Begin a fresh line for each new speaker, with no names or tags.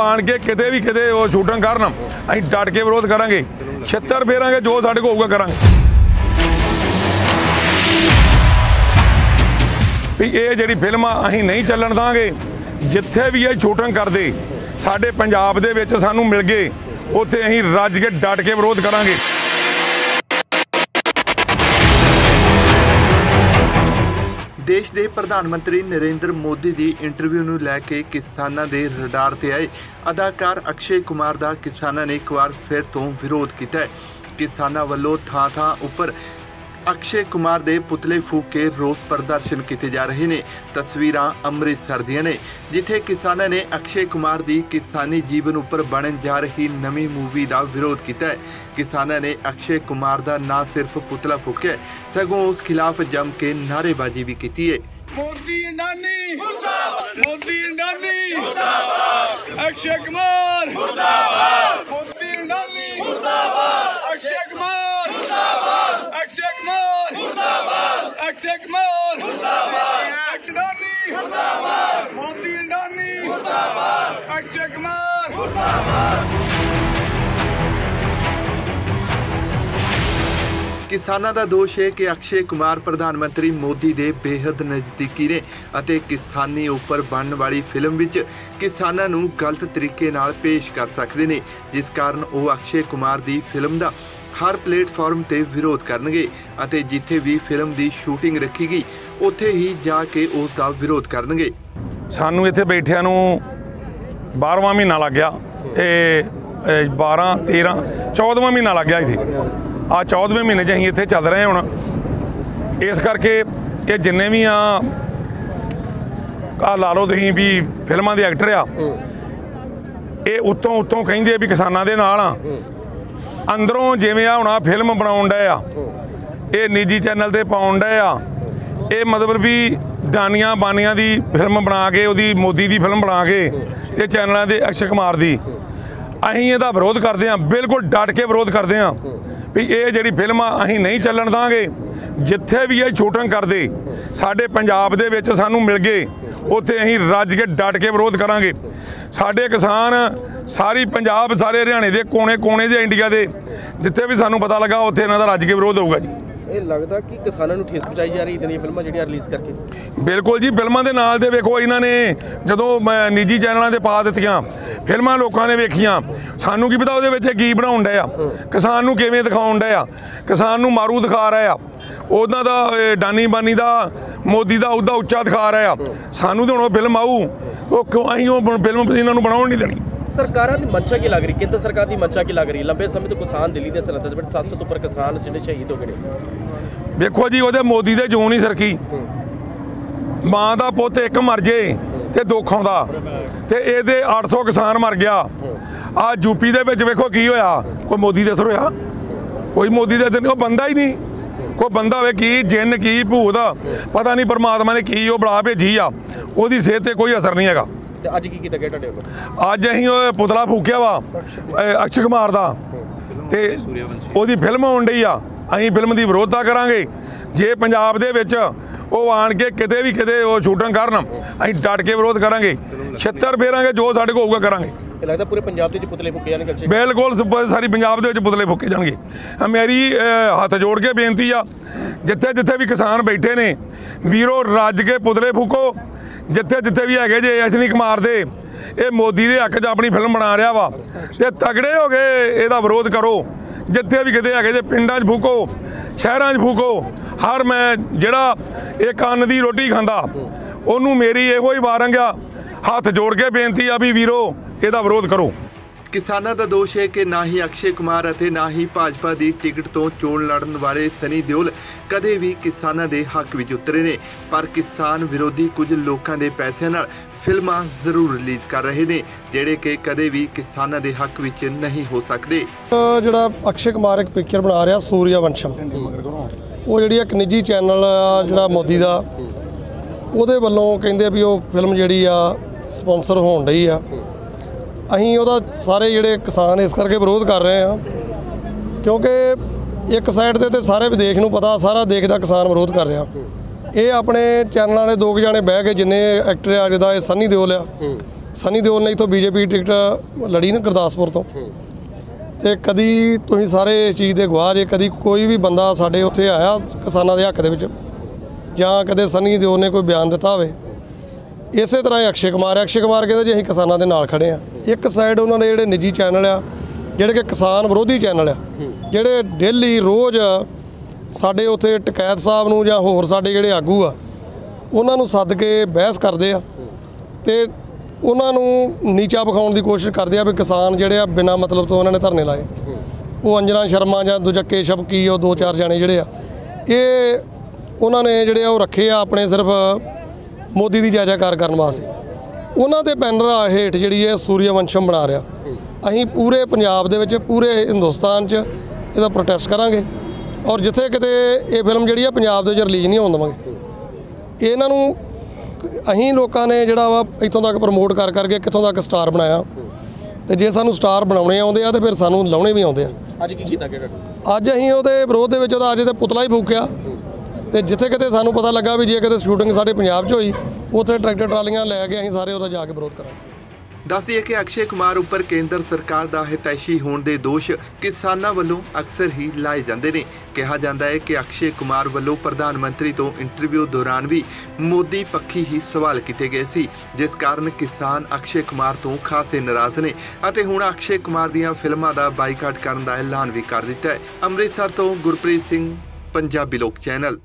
ਆਣ ਕੇ ਕਿਤੇ ਵੀ ਕਿਤੇ ਉਹ ਸ਼ੂਟਿੰਗ ਕਰਨ। ਅਸੀਂ ਡਟ ਕੇ ਵਿਰੋਧ ਕਰਾਂਗੇ। ਛਿੱਤਰ ਫੇਰਾਂਗੇ, ਜੋ ਸਾਡੇ ਕੋਲ ਹੋਊਗਾ ਕਰਾਂਗੇ। ਵੀ ਇਹ ਜਿਹੜੀ ਫਿਲਮ ਆ, ਅਸੀਂ ਨਹੀਂ ਚੱਲਣ ਦਾਂਗੇ। ਜਿੱਥੇ ਵੀ ਇਹ ਸ਼ੂਟਿੰਗ ਕਰਦੇ, ਸਾਡੇ ਪੰਜਾਬ ਦੇ ਵਿੱਚ ਸਾਨੂੰ ਮਿਲ ਗਏ, ਉੱਥੇ ਅਸੀਂ ਰੱਜ ਕੇ ਡਟ ਕੇ ਵਿਰੋਧ ਕਰਾਂਗੇ।
ਦੇਸ਼ ਦੇ ਪ੍ਰਧਾਨ ਮੰਤਰੀ ਨਰਿੰਦਰ ਮੋਦੀ ਦੀ ਇੰਟਰਵਿਊ ਨੂੰ ਲੈ ਕੇ ਕਿਸਾਨਾਂ ਦੇ ਰਡਾਰ ਤੇ ਆਏ। ਅਦਾਕਾਰ ਅਕਸ਼ੇ ਕੁਮਾਰ ਦਾ ਕਿਸਾਨਾਂ ਨੇ ਇੱਕ ਵਾਰ ਫਿਰ ਤੋਂ ਵਿਰੋਧ ਕੀਤਾ ਹੈ। ਕਿਸਾਨਾਂ ਵੱਲੋਂ ਥਾਂ-ਥਾਂ ਉੱਪਰ ਅਕਸ਼ੇ ਕੁਮਾਰ ਦੇ ਪੁਤਲੇ ਫੂਕ ਕੇ ਰੋਸ ਪ੍ਰਦਰਸ਼ਨ ਕੀਤੇ ਜਾ ਰਹੇ ਨੇ। ਤਸਵੀਰਾਂ ਅੰਮ੍ਰਿਤਸਰ ਦੀਆਂ ਨੇ, ਜਿੱਥੇ ਕਿਸਾਨਾਂ ਨੇ ਅਕਸ਼ੇ ਕੁਮਾਰ ਦੀ ਕਿਸਾਨੀ ਜੀਵਨ ਉੱਪਰ ਬਣਨ ਜਾ ਰਹੀ ਨਵੀਂ ਮੂਵੀ ਦਾ ਵਿਰੋਧ ਕੀਤਾ ਹੈ। ਕਿਸਾਨਾਂ ਨੇ ਅਕਸ਼ੇ ਕੁਮਾਰ ਦਾ ਨਾ ਸਿਰਫ ਪੁਤਲਾ ਫੂਕਿਆ ਸਗੋਂ ਉਸ ਖਿਲਾਫ ਜੰਮ ਕੇ ਨਾਅਰੇਬਾਜ਼ੀ ਵੀ ਕੀਤੀ ਹੈ।
ਮੋਦੀ ਨਾਨੀ ਮੁਰਦਾਬਾਦ ਮੋਦੀ ਨਾਨੀ ਮੁਰਦਾਬਾਦ ਅਕਸ਼ੇ ਕੁਮਾਰ। ਮੁਰਦਾਬਾਦ ਮੋਦੀ ਮੁਰਦਾਬਾਦ। ਅਕਸ਼ੇ ਕੁਮਾਰ। ਮੁਰਦਾਬਾਦ। ਅਕਸ਼ੇ ਕੁਮਾਰ। ਮੁਰਦਾਬਾਦ। ਅਕਸ਼ੇ ਕੁਮਾਰ। ਮੁਰਦਾਬਾਦ। ਅਕਸ਼ੇ ਮੁਰਦਾਬਾਦ। ਮੋਦੀ ਨਾਨੀ ਮੁਰਦਾਬਾਦ। ਅਕਸ਼ੇ ਕੁਮਾਰ।
ਕਿਸਾਨਾਂ ਦਾ ਦੋਸ਼ ਹੈ ਕਿ ਅਕਸ਼ੇ ਕੁਮਾਰ ਪ੍ਰਧਾਨ ਮੰਤਰੀ ਮੋਦੀ ਦੇ ਬੇਹੱਦ ਨਜ਼ਦੀਕੀ ਨੇ ਅਤੇ ਕਿਸਾਨੀ ਉੱਪਰ ਬਣਨ ਵਾਲੀ ਫਿਲਮ ਵਿੱਚ ਕਿਸਾਨਾਂ ਨੂੰ ਗਲਤ ਤਰੀਕੇ ਨਾਲ ਪੇਸ਼ ਕਰ ਸਕਦੇ ਨੇ, ਜਿਸ ਕਾਰਨ ਉਹ ਅਕਸ਼ੇ ਕੁਮਾਰ ਦੀ ਫਿਲਮ ਦਾ ਹਰ ਪਲੇਟਫਾਰਮ ਤੇ ਵਿਰੋਧ ਕਰਨਗੇ ਅਤੇ ਜਿੱਥੇ ਵੀ ਫਿਲਮ ਦੀ ਸ਼ੂਟਿੰਗ ਰੱਖੀ ਗਈ, ਉੱਥੇ ਹੀ ਜਾ ਕੇ ਉਸ ਦਾ ਵਿਰੋਧ ਕਰਨਗੇ।
ਸਾਨੂੰ ਇੱਥੇ ਬੈਠਿਆਂ ਨੂੰ 12ਵਾਂ ਮਹੀਨਾ ਲੱਗ ਗਿਆ। ਤੇ 12 13 14ਵਾਂ ਮਹੀਨਾ ਲੱਗ ਗਿਆ ਸੀ। ਆ 14ਵੇਂ ਮਹੀਨੇ 'ਚ ਅਸੀਂ ਇੱਥੇ ਚੱਲ ਰਹੇ ਹੁਣ। ਇਸ ਕਰਕੇ ਇਹ ਜਿੰਨੇ ਵੀ ਆ ਆ ਲਾ ਲਓ ਤੁਸੀਂ ਵੀ ਫਿਲਮਾਂ ਦੇ ਐਕਟਰ ਆ ਇਹ ਉਤੋਂ ਉਤੋਂ ਕਹਿੰਦੇ ਆ ਵੀ ਕਿਸਾਨਾਂ ਦੇ ਨਾਲ ਆ। ਅੰਦਰੋਂ ਜਿਵੇਂ ਆ ਹੁਣ ਫਿਲਮ ਬਣਾਉਣ ਡਏ ਆ ਇਹ ਨਿੱਜੀ ਚੈਨਲ ਤੇ ਪਾਉਣ ਡਏ ਆ। ਇਹ ਮਤਲਬ ਵੀ ਡਾਨੀਆਂ ਬਾਨੀਆਂ ਦੀ ਫਿਲਮ ਬਣਾ ਕੇ ਉਹਦੀ ਮੋਦੀ ਦੀ ਫਿਲਮ ਬਣਾ ਕੇ ਤੇ ਚੈਨਲਾਂ ਦੇ ਅਕਸ਼ੇ ਕੁਮਾਰ ਦੀ। ਅਸੀਂ ਇਹਦਾ ਵਿਰੋਧ ਕਰਦੇ ਹਾਂ ਬਿਲਕੁਲ ਡਟ ਕੇ ਵਿਰੋਧ ਕਰਦੇ ਹਾਂ। ਵੀ ਇਹ ਜਿਹੜੀ ਫਿਲਮ ਅਸੀਂ ਨਹੀਂ ਚੱਲਣ ਦਾਂਗੇ ਜਿੱਥੇ ਵੀ ਇਹ ਸ਼ੂਟਿੰਗ ਕਰਦੇ ਸਾਡੇ ਪੰਜਾਬ ਦੇ ਵਿੱਚ ਸਾਨੂੰ ਮਿਲ ਗਏ ਉੱਥੇ ਅਸੀਂ ਰੱਜ ਕੇ ਡਟ ਕੇ ਵਿਰੋਧ ਕਰਾਂਗੇ। ਸਾਡੇ ਕਿਸਾਨ ਸਾਰੀ ਪੰਜਾਬ ਸਾਰੇ ਹਰਿਆਣੇ ਦੇ ਕੋਨੇ ਕੋਨੇ ਦੇ ਇੰਡੀਆ ਦੇ ਜਿੱਥੇ ਵੀ ਸਾਨੂੰ ਪਤਾ ਲੱਗਾ ਉੱਥੇ ਇਹਨਾਂ ਦਾ ਰੱਜ ਕੇ ਵਿਰੋਧ ਹੋਊਗਾ ਜੀ।
ਇਹ ਲੱਗਦਾ ਕਿ ਕਿਸਾਨਾਂ ਨੂੰ ਠੇਸ ਪਹੁੰਚਾਈ ਜਾ ਰਹੀ ਇਦਾਂ ਦੀਆਂ ਫਿਲਮਾਂ ਜਿਹੜੀਆਂ ਰਿਲੀਜ਼ ਕਰਕੇ।
ਬਿਲਕੁਲ ਜੀ ਫਿਲਮਾਂ ਦੇ ਨਾਲ ਦੇ ਵੇਖੋ ਇਹਨਾਂ ਨੇ ਜਦੋਂ ਨਿੱਜੀ ਚੈਨਲਾਂ ਤੇ ਪਾ ਦਿੱਤੀਆਂ ਫਿਲਮਾਂ ਲੋਕਾਂ ਨੇ ਵੇਖੀਆਂ। ਸਾਨੂੰ ਕੀ ਪਤਾ ਉਹਦੇ ਵਿੱਚ ਕੀ ਬਣਾਉਣ ਡਏ ਆ। ਕਿਸਾਨ ਨੂੰ ਕਿਵੇਂ ਦਿਖਾਉਣ ਡਏ ਆ। ਕਿਸਾਨ ਨੂੰ ਮਾਰੂ ਦਿਖਾ ਰਹੇ ਆ। ਉਹਨਾਂ ਦਾ ਡਾਨੀ ਬਾਨੀ ਦਾ ਮੋਦੀ ਦਾ ਉਹਦਾ ਉੱਚਾ ਦਿਖਾ ਰਹੇ ਆ। ਸਾਨੂੰ ਤੇ ਹੁਣ ਉਹ ਫਿਲਮ ਆਊ। ਉਹ ਕਿਉਂ ਅਸੀਂ ਉਹ ਫਿਲਮ ਇਹਨਾਂ ਨੂੰ ਬਣਾਉਣ ਨਹੀਂ ਦੇਣੀ।
ਸਰਕਾਰਾਂ ਦੀ ਮਨਸ਼ਾ ਕੀ ਲੱਗ ਰਹੀ? ਕੇਂਦਰ ਸਰਕਾਰ ਦੀ ਮਨਸ਼ਾ ਕੀ ਲੱਗ ਰਹੀ? ਲੰਬੇ ਸਮੇਂ ਤੋਂ ਕਿਸਾਨ ਦਿੱਲੀ ਦੇ ਸਰਹੱਦ ਦੇ ਵਿੱਚ 700 ਤੋਂ ਉੱਪਰ ਕਿਸਾਨ ਜਿਹੜੇ ਸ਼ਹੀਦ ਹੋ ਗਏ
ਵੇਖੋ ਜੀ ਉਹਦੇ ਮੋਦੀ ਦੇ ਜੂਨ ਹੀ ਸਰਕੀ। ਮਾਂ ਦਾ ਪੁੱਤ ਇੱਕ ਮਰ ਜੇ। ਤੇ ਦੁੱਖ ਆਉਂਦਾ। ਤੇ ਇਹਦੇ 800 ਕਿਸਾਨ ਮਰ ਗਿਆ। ਆ ਯੂਪੀ ਦੇ ਵਿੱਚ ਵੇਖੋ ਕੀ ਹੋਇਆ। ਕੋਈ ਮੋਦੀ ਦੇ ਅਸਰ ਹੋਇਆ। ਕੋਈ ਮੋਦੀ ਦੇ ਅਸਰ ਉਹ ਬੰਦਾ ਹੀ ਨਹੀਂ। ਕੋਈ ਬੰਦਾ ਹੋਵੇ ਕੀ ਜਿੰਨ ਕੀ ਭੂਤ। ਪਤਾ ਨਹੀਂ ਪਰਮਾਤਮਾ ਨੇ ਕੀ ਉਹ ਬੜਾ ਭੇਜੀ ਆ। ਉਹਦੀ ਸਿਹਤ ਤੇ ਕੋਈ ਅਸਰ ਨਹੀਂ ਹੈਗਾ।
ਤੇ ਅੱਜ ਕੀ ਕੀਤਾ ਗਿਆ ਤੁਹਾਡੇ ਵੱਲੋਂ
ਅੱਜ ਅਸੀਂ ਉਹ ਪੁਤਲਾ ਫੂਕਿਆ ਵਾ ਅਕਸ਼ੇ ਕੁਮਾਰ ਦਾ। ਤੇ ਉਹਦੀ ਫਿਲਮ ਆਉਣ ਡਈ ਆ। ਅਸੀਂ ਫਿਲਮ ਦੀ ਵਿਰੋਧਤਾ ਕਰਾਂਗੇ। ਜੇ ਪੰਜਾਬ ਦੇ ਵਿੱਚ ਉਹ ਆਣ ਕੇ ਕਿਤੇ ਵੀ ਕਿਤੇ ਉਹ ਸ਼ੂਟਿੰਗ ਕਰਨ ਅਸੀਂ ਡਟ ਕੇ ਵਿਰੋਧ ਕਰਾਂਗੇ। ਛਿੱਤਰ ਫੇਰਾਂਗੇ ਜੋ ਸਾਡੇ ਕੋਲ ਹੋਊਗਾ ਕਰਾਂਗੇ।
ਇਹ ਲੱਗਦਾ ਪੂਰੇ ਪੰਜਾਬ ਦੇ ਵਿੱਚ ਪੁਤਲੇ ਫੁੱਕੇ ਜਾਣਗੇ
ਬਿਲਕੁਲ ਸ- ਸਾਰੀ ਪੰਜਾਬ ਦੇ ਵਿੱਚ ਪੁਤਲੇ ਫੂਕੇ ਜਾਣਗੇ। ਮੇਰੀ ਹੱਥ ਜੋੜ ਕੇ ਬੇਨਤੀ ਆ ਜਿੱਥੇ ਜਿੱਥੇ ਵੀ ਕਿਸਾਨ ਬੈਠੇ ਨੇ ਵੀਰੋ ਰੱਜ ਕੇ ਪੁਤਲੇ ਫੂਕੋ। ਜਿੱਥੇ ਜਿੱਥੇ ਵੀ ਹੈਗੇ ਜੇ ਅਸ਼ਨੀ ਕੁਮਾਰ ਦੇ ਇਹ ਮੋਦੀ ਦੇ ਹੱਕ 'ਚ ਆਪਣੀ ਫਿਲਮ ਬਣਾ ਰਿਹਾ ਵਾ। ਤੇ ਤਗੜੇ ਹੋ ਗਏ ਇਹਦਾ ਵਿਰੋਧ ਕਰੋ। ਜਿੱਥੇ ਵੀ ਕਿਤੇ ਹੈਗੇ ਜੇ ਪਿੰਡਾਂ 'ਚ ਫੂਕੋ ਸ਼ਹਿਰਾਂ 'ਚ ਫੂਕੋ ਹਰ ਮੈਂ ਜਿਹੜਾ ਇੱਕ ਅੰਨ ਦੀ ਰੋਟੀ ਖਾਂਦਾ ਉਹਨੂੰ ਮੇਰੀ ਇਹੋ ਹੀ ਵਾਰੰਗ ਆ ਹੱਥ ਜੋੜ ਕੇ ਬੇਨਤੀ ਆ ਵੀ ਵੀਰੋ ਇਹਦਾ ਵਿਰੋਧ ਕਰੋ।
ਕਿਸਾਨਾਂ ਦਾ ਦੋਸ਼ ਹੈ ਕਿ ਨਾ ਹੀ ਅਕਸ਼ੇ ਕੁਮਾਰ ਅਤੇ ਨਾ ਹੀ ਭਾਜਪਾ ਦੀ ਟਿਕਟ ਤੋਂ ਚੋਣ ਲੜਨ ਵਾਲੇ ਸਨੀ ਦਿਓਲ ਕਦੇ ਵੀ ਕਿਸਾਨਾਂ ਦੇ ਹੱਕ ਵਿੱਚ ਉਤਰੇ ਨੇ ਪਰ ਕਿਸਾਨ ਵਿਰੋਧੀ ਕੁਝ ਲੋਕਾਂ ਦੇ ਪੈਸਿਆਂ ਨਾਲ ਫਿਲਮਾਂ ਜ਼ਰੂਰ ਰਿਲੀਜ਼ ਕਰ ਰਹੇ ਨੇ ਜਿਹੜੇ ਕਿ ਕਦੇ ਵੀ ਕਿਸਾਨਾਂ ਦੇ ਹੱਕ ਵਿੱਚ ਨਹੀਂ ਹੋ ਸਕਦੇ।
ਜਿਹੜਾ ਅਕਸ਼ੇ ਕੁਮਾਰ ਇੱਕ ਪਿਕਚਰ ਬਣਾ ਰਿਹਾ ਸੂਰਿਆ ਵੰਸ਼ਮ ਉਹ ਜਿਹੜੀ ਇੱਕ ਨਿੱਜੀ ਚੈਨਲ ਆ ਜਿਹੜਾ ਮੋਦੀ ਦਾ ਉਹਦੇ ਵੱਲੋਂ ਕਹਿੰਦੇ ਵੀ ਉਹ ਫਿਲਮ ਜਿਹੜੀ ਆ ਸਪਾਂਸਰ ਹੋਣ ਰਹੀ ਆ। ਅਸੀਂ ਉਹਦਾ ਸਾਰੇ ਜਿਹੜੇ ਕਿਸਾਨ ਇਸ ਕਰਕੇ ਵਿਰੋਧ ਕਰ ਰਹੇ ਆ ਕਿਉਂਕਿ ਇੱਕ ਸਾਈਡ ਤੇ ਤੇ ਸਾਰੇ ਵਿਦੇਸ਼ ਨੂੰ ਪਤਾ ਸਾਰਾ ਦੇਸ਼ ਦਾ ਕਿਸਾਨ ਵਿਰੋਧ ਕਰ ਰਿਹਾ। ਇਹ ਆਪਣੇ ਚੈਨਲਾਂ ਦੇ ਦੋ ਜਾਣੇ ਬਹਿ ਕੇ ਜਿੰਨੇ ਐਕਟਰ ਆ ਜਿਹਦਾ ਇਹ ਸੰਨੀ ਦਿਓਲ ਆ। ਸਨੀ ਦਿਓਲ ਨੇ ਇਥੋਂ ਬੀਜੇਪੀ ਟਿਕਟ ਲੜੀ ਨਾ ਗੁਰਦਾਸਪੁਰ ਤੋਂ। ਤੇ ਕਦੀ ਤੁਸੀਂ ਸਾਰੇ ਇਸ ਚੀਜ਼ ਦੇ ਗਵਾਹ ਜੇ, ਕਦੀ ਕੋਈ ਵੀ ਬੰਦਾ ਸਾਡੇ ਉੱਥੇ ਆਇਆ ਕਿਸਾਨਾਂ ਦੇ ਹੱਕ ਦੇ ਵਿੱਚ, ਜਾਂ ਕਦੇ ਸਨੀ ਦਿਓਲ ਨੇ ਕੋਈ ਬਿਆਨ ਦਿੱਤਾ ਹੋਵੇ, ਇਸੇ ਤਰ੍ਹਾਂ ਹੀ ਅਕਸ਼ੇ ਕੁਮਾਰ ਅਕਸ਼ੇ ਕੁਮਾਰ ਕਹਿੰਦੇ ਜੀ, ਅਸੀਂ ਕਿਸਾਨਾਂ ਦੇ ਨਾਲ ਖੜੇ ਆ ਇੱਕ ਸਾਈਡ ਉਹਨਾਂ ਦੇ ਜਿਹੜੇ ਨਿੱਜੀ ਚੈਨਲ ਆ, ਜਿਹੜੇ ਕਿ ਕਿਸਾਨ ਵਿਰੋਧੀ ਚੈਨਲ ਆ, ਜਿਹੜੇ ਡੇਲੀ ਰੋਜ਼ ਸਾਡੇ ਉੱਥੇ ਟਕੈਤ ਸਾਹਿਬ ਨੂੰ ਜਾਂ ਹੋਰ ਸਾਡੇ ਜਿਹੜੇ ਆਗੂ ਆ, ਉਹਨਾਂ ਨੂੰ ਸੱਦ ਕੇ ਬਹਿਸ ਕਰਦੇ ਆ। ਤੇ ਉਹਨਾਂ ਨੂੰ ਨੀਚਾ ਵਿਖਾਉਣ ਦੀ ਕੋਸ਼ਿਸ਼ ਕਰਦੇ ਆ ਵੀ ਕਿਸਾਨ ਜਿਹੜੇ ਆ ਬਿਨਾਂ ਮਤਲਬ ਤੋਂ ਉਹਨਾਂ ਨੇ ਧਰਨੇ ਲਾਏ। ਉਹ ਅੰਜਨਾ ਸ਼ਰਮਾ ਜਾਂ ਦੂਜਾ ਕੇਸ਼ਵ ਕੀ ਉਹ ਦੋ ਚਾਰ ਜਾਣੇ ਜਿਹੜੇ ਆ। ਇਹ ਉਹਨਾਂ ਨੇ ਜਿਹੜੇ ਆ ਉਹ ਰੱਖੇ ਆ ਆਪਣੇ ਸਿਰਫ ਮੋਦੀ ਦੀ ਜਾਇਜ਼ਾਕਾਰ ਕਰਨ ਵਾਸਤੇ। ਉਹਨਾਂ ਦੇ ਬੈਨਰ ਹੇਠ ਜਿਹੜੀ ਹੈ ਸੂਰਿਆ ਬਣਾ ਰਿਹਾ। ਅਸੀਂ ਪੂਰੇ ਪੰਜਾਬ ਦੇ ਵਿੱਚ, ਪੂਰੇ ਹਿੰਦੁਸਤਾਨ 'ਚ ਇਹਦਾ ਪ੍ਰੋਟੈਸਟ ਕਰਾਂਗੇ। ਔਰ ਜਿੱਥੇ ਕਿਤੇ ਇਹ ਫਿਲਮ ਜਿਹੜੀ ਆ, ਪੰਜਾਬ ਦੇ ਵਿੱਚ ਰਿਲੀਜ਼ ਨਹੀਂ ਹੋਣ ਦੇਵਾਂਗੇ। ਇਹਨਾਂ ਨੂੰ ਅਸੀਂ ਲੋਕਾਂ ਨੇ ਜਿਹੜਾ ਵਾ ਇੱਥੋਂ ਤੱਕ ਪ੍ਰਮੋਟ ਕਰ ਕਰਕੇ ਕਿੱਥੋਂ ਤੱਕ ਸਟਾਰ ਬਣਾਇਆ। ਤੇ ਜੇ ਸਾਨੂੰ ਸਟਾਰ ਬਣਾਉਣੇ ਆਉਂਦੇ ਆ ਤੇ ਫਿਰ ਸਾਨੂੰ ਲਾਉਣੇ ਵੀ ਆਉਂਦੇ ਆ।
ਅੱਜ ਕੀ ਕੀਤਾ ਕਿਹੜਾ?
ਅੱਜ ਅਸੀਂ ਉਹਦੇ ਵਿਰੋਧ ਦੇ ਵਿੱਚ ਉਹਦਾ ਅੱਜ ਤੇ ਪੁਤਲਾ ਹੀ ਫੂਕਿਆ। ਤੇ ਜਿੱਥੇ ਕਿਤੇ ਸਾਨੂੰ ਪਤਾ ਲੱਗਾ ਵੀ ਜੇ ਕਿਤੇ ਸ਼ੂਟਿੰਗ ਸਾਡੇ ਪੰਜਾਬ 'ਚ ਹੋਈ ਉੱਥੇ ਟਰੈਕਟਰ ਟਰਾਲੀਆਂ ਲੈ ਕੇ ਅਸੀਂ ਸਾਰੇ ਉਹਦਾ ਜਾ ਕੇ ਵਿਰੋਧ ਕਰਾਂਗੇ।
ਦੱਸ ਦਈਏ ਕਿ ਅਕਸ਼ੇ ਕੁਮਾਰ ਉੱਪਰ ਕੇਂਦਰ ਸਰਕਾਰ ਦਾ ਹਿਤੈਸ਼ੀ ਹੋਣ ਦੇ ਦੋਸ਼ ਕਿਸਾਨਾਂ ਵੱਲੋਂ ਅਕਸਰ ਹੀ ਲਾਏ ਜਾਂਦੇ ਨੇ। ਕਿਹਾ ਜਾਂਦਾ ਹੈ ਕਿ ਅਕਸ਼ੇ ਕੁਮਾਰ ਵੱਲੋਂ ਪ੍ਰਧਾਨ ਮੰਤਰੀ ਤੋਂ ਇੰਟਰਵਿਊ ਦੌਰਾਨ ਵੀ ਮੋਦੀ ਪੱਖੀ ਹੀ ਸਵਾਲ ਕੀਤੇ ਗਏ ਸੀ, ਜਿਸ ਕਾਰਨ ਕਿਸਾਨ ਅਕਸ਼ੇ ਕੁਮਾਰ ਤੋਂ ਖਾਸੇ ਨਾਰਾਜ਼ ਨੇ ਅਤੇ ਹੁਣ ਅਕਸ਼ੇ ਕੁਮਾਰ ਦੀਆਂ ਫਿਲਮਾਂ ਦਾ ਬਾਈਕਾਟ ਕਰਨ ਦਾ ਐਲਾਨ ਵੀ ਕਰ ਦਿੱਤਾ ਹੈ। ਅੰਮ੍ਰਿਤਸਰ ਤੋਂ ਗੁਰਪ੍ਰੀਤ ਸਿੰਘ, ਪੰਜਾਬੀ ਲੋਕ ਚੈਨਲ।